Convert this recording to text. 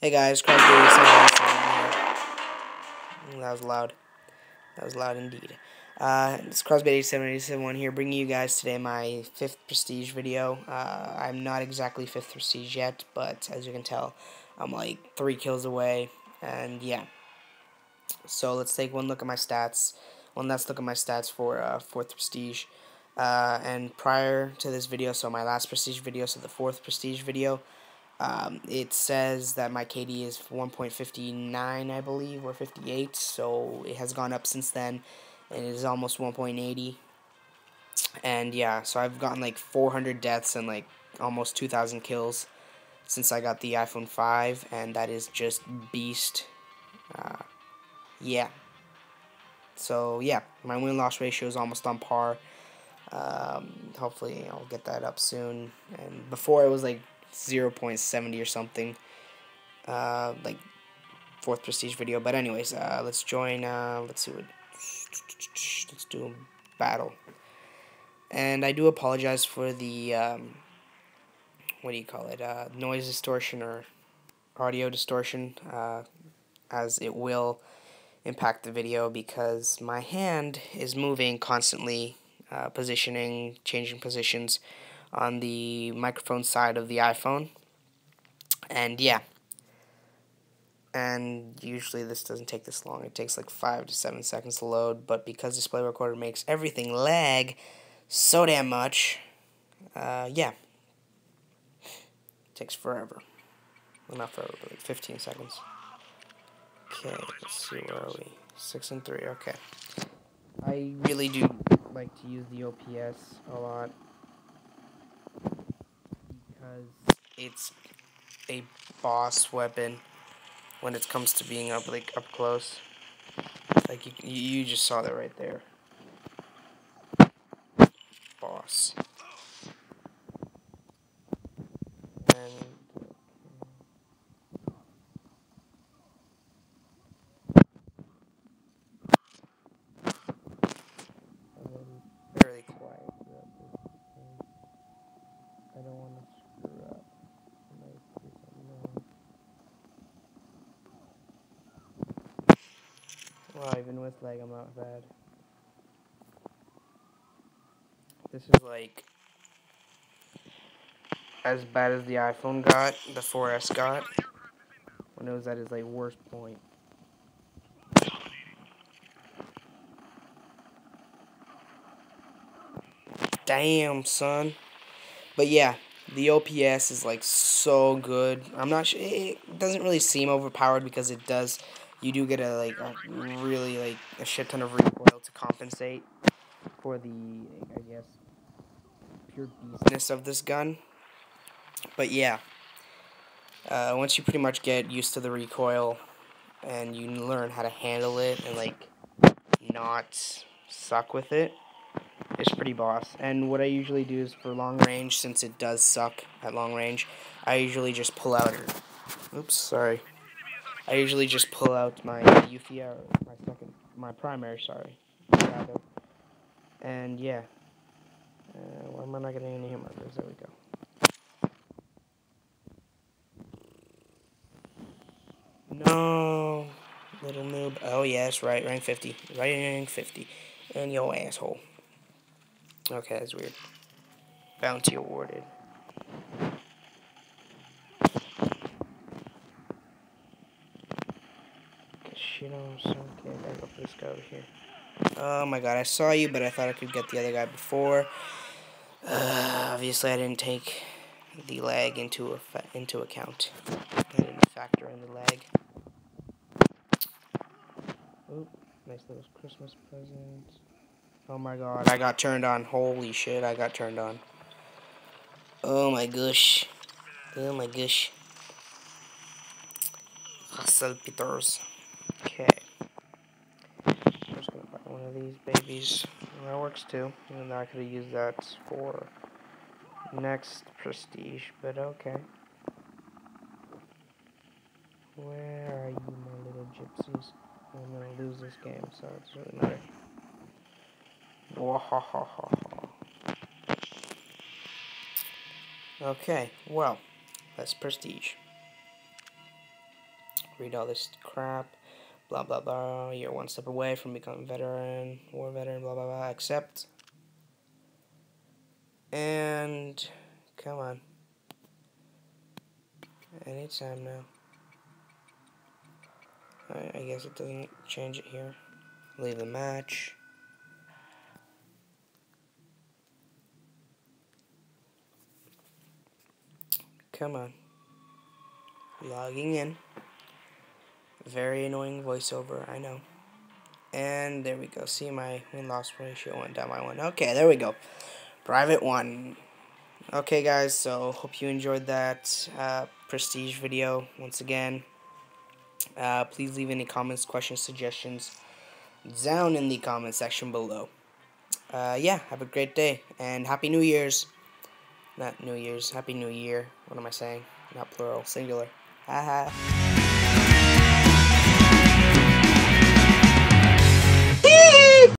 Hey guys, Crosby That was loud. That was loud indeed. Uh, it's Crosby8787 here, bringing you guys today my fifth Prestige video. Uh, I'm not exactly fifth Prestige yet, but as you can tell, I'm like three kills away, and yeah. So let's take one look at my stats. One last look at my stats for uh, fourth Prestige. Uh, and prior to this video, so my last Prestige video, so the fourth Prestige video, um, it says that my KD is 1.59, I believe, or 58, so it has gone up since then, and it is almost 1.80. And yeah, so I've gotten like 400 deaths and like almost 2,000 kills since I got the iPhone 5, and that is just beast. Uh, yeah. So yeah, my win-loss ratio is almost on par. Um, hopefully I'll get that up soon. And before it was like 0.70 or something. Uh, like fourth prestige video. But anyways, uh, let's join. Uh, let's see what. Let's do a battle. And I do apologize for the um, what do you call it? Uh, noise distortion or audio distortion, uh, as it will impact the video because my hand is moving constantly, uh, positioning, changing positions on the microphone side of the iPhone. And yeah. And usually this doesn't take this long. It takes like 5 to 7 seconds to load. But because Display Recorder makes everything lag so damn much, uh, yeah. It takes forever. Well, not forever, but like 15 seconds. Okay, let's see, where are we? 6 and 3, okay. I really do like to use the OPS a lot because it's a boss weapon when it comes to being up like up close. Like you, you just saw that right there. Well, even with lag, I'm not bad. This is like as bad as the iPhone got, the 4S got, when it was at its like worst point. Damn, son. But yeah, the OPS is like so good. I'm not sure. It doesn't really seem overpowered because it does you do get a like a really like a shit ton of recoil to compensate for the I guess pure beastness of this gun. But yeah, uh, once you pretty much get used to the recoil and you learn how to handle it and like not suck with it, it's pretty boss. And what I usually do is for long range, since it does suck at long range, I usually just pull out. Oops, sorry. I usually just pull out my Euphia, my second, my primary, sorry, rather. And yeah. Uh, why am I not getting any hit markers? There we go. No, little noob. Oh yes, right, rank 50. Right rank 50. And yo asshole. Okay, that's weird. Bounty awarded. You know, I go for this guy over here. Oh my god, I saw you, but I thought I could get the other guy before. Uh, obviously, I didn't take the lag into into account. I didn't factor in the lag. Oop, nice little Christmas present. Oh my god, I got turned on. Holy shit, I got turned on. Oh my gosh. Oh my gosh. Russell Peters. Okay. I'm just gonna buy one of these babies. That works too. Even though I could have used that for next prestige, but okay. Where are you, my little gypsies? I'm gonna lose this game, so it doesn't really matter. Wahahaha. Okay, well, that's prestige. read all this crap. Blah, blah, blah. You're one step away from becoming veteran, war veteran, blah, blah, blah. Accept. And, come on. Anytime now. I guess it doesn't change it here. Leave the match. Come on. Logging in. Very annoying voiceover, I know. And there we go. See my win-loss ratio went down by one. Okay, there we go. Private one. Okay, guys, so hope you enjoyed that uh, Prestige video once again. Uh, please leave any comments, questions, suggestions down in the comment section below. Uh, yeah, have a great day, and Happy New Year's. Not New Year's, Happy New Year. What am I saying? Not plural, singular. Haha.